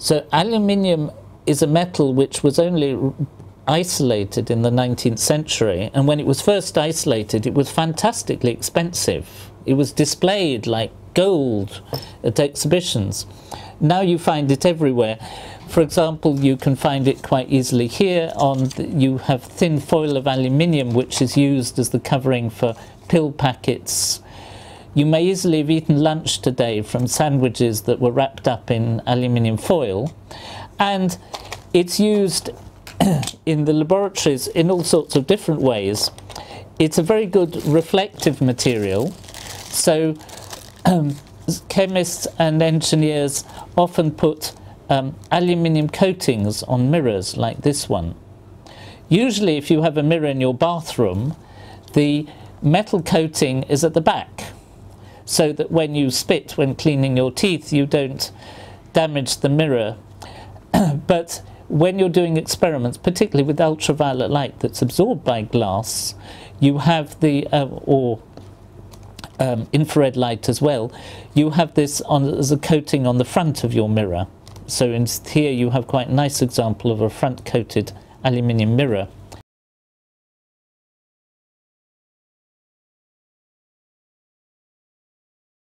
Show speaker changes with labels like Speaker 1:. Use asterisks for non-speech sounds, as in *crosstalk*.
Speaker 1: So aluminium is a metal which was only isolated in the 19th century, and when it was first isolated, it was fantastically expensive. It was displayed like gold at exhibitions. Now you find it everywhere. For example, you can find it quite easily here. On the, you have thin foil of aluminium, which is used as the covering for pill packets. You may easily have eaten lunch today from sandwiches that were wrapped up in aluminium foil, and it's used *clears throat* in the laboratories in all sorts of different ways. It's a very good reflective material, so um, *clears throat* chemists and engineers often put um, aluminium coatings on mirrors like this one. Usually if you have a mirror in your bathroom, the metal coating is at the back so that when you spit when cleaning your teeth you don't damage the mirror. *clears throat* but when you're doing experiments, particularly with ultraviolet light that's absorbed by glass, you have the, uh, or um, infrared light as well, you have this on, as a coating on the front of your mirror. So in, here you have quite a nice example of a front coated aluminium mirror.